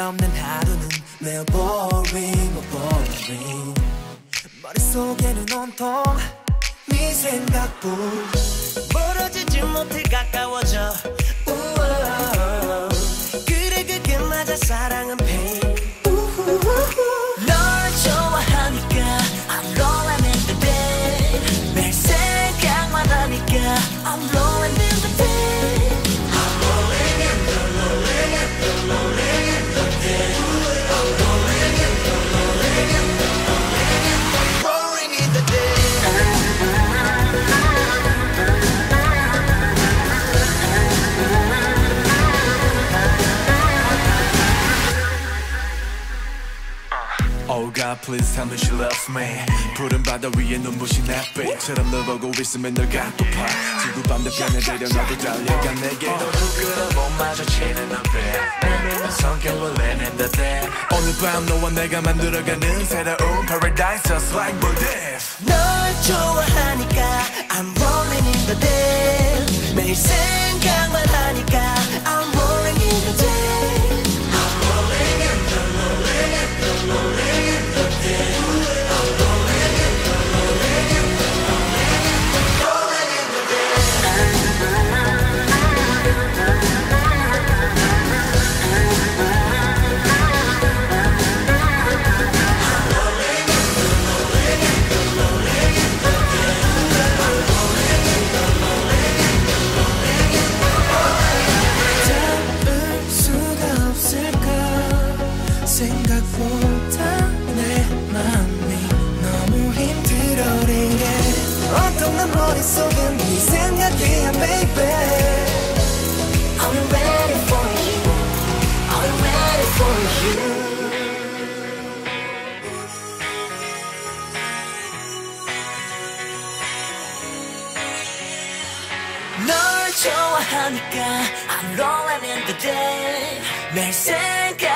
없는 하루는 매우 boring, boring. 머릿속에는 온통 네 생각뿐. 멀어지지 못해 가까워져. 그래 그게 맞아. 사랑은 Oh God please tell me she loves me. 푸른 바다 위에 눈부신 햇빛처럼 널 보고 있으면 널 갖고파. 지구 반대편에 데려놔도 달려가 내게. 너도 끌어본 마주치는 눈빛. 내미는 성격을 내는데 오늘 밤 너와 내가 만들어가는 새로운 paradise just like this 널 좋아하니까 I'm rolling in the day 널 좋아하니까 I'm rolling in the day 내 생각